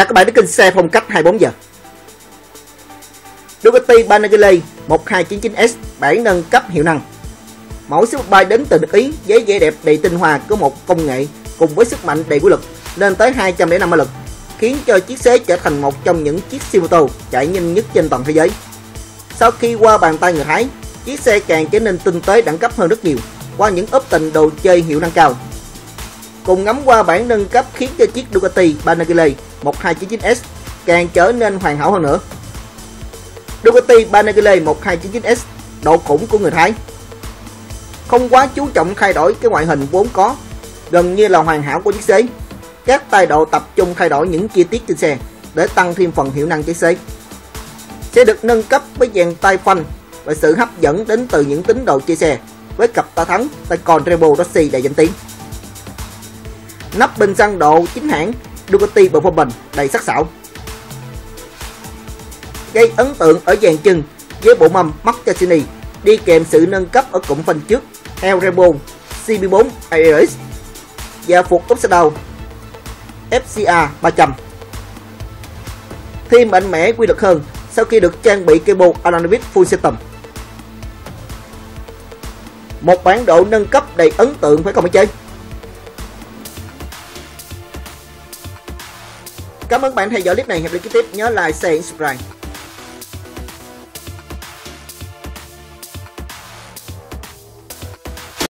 Chào các bạn đến kênh xe phong cách 24 giờ. Ducati Panigale 1299S bản nâng cấp hiệu năng. Mẫu Superbike đến từ đức Ý với vẻ đẹp đầy tinh hoa của một công nghệ cùng với sức mạnh đầy quy lực lên tới 205 mã lực, khiến cho chiếc xe trở thành một trong những chiếc siêu tô chạy nhanh nhất trên toàn thế giới. Sau khi qua bàn tay người Thái, chiếc xe càng trở nên tinh tế đẳng cấp hơn rất nhiều qua những ốp tình đồ chơi hiệu năng cao cùng ngắm qua bản nâng cấp khiến cho chiếc Ducati Panigale 1299S càng trở nên hoàn hảo hơn nữa. Ducati Panigale 1299S độ khủng của người Thái. Không quá chú trọng thay đổi cái ngoại hình vốn có, gần như là hoàn hảo của chiếc xe các tài độ tập trung thay đổi những chi tiết trên xe để tăng thêm phần hiệu năng chiếc xe sẽ được nâng cấp với dàn tay phanh và sự hấp dẫn đến từ những tính đồ chia xe với cặp ta thắng tay còn Turbo Rossi đầy danh tiếng. Nắp bình xăng độ chính hãng Ducati Performance đầy sắc sảo. Gây ấn tượng ở dàn chân với bộ mâm Marcassini đi kèm sự nâng cấp ở cụm phanh trước El Rebo CB4 ARS và phục ốp xe đầu FCA 300. Thêm mạnh mẽ quy lực hơn sau khi được trang bị cable Alanovic Full System. Một bản độ nâng cấp đầy ấn tượng phải không anh chơi? Cảm ơn bạn theo dõi clip này. Hẹn gặp lại tiếp nhớ like, share, subscribe.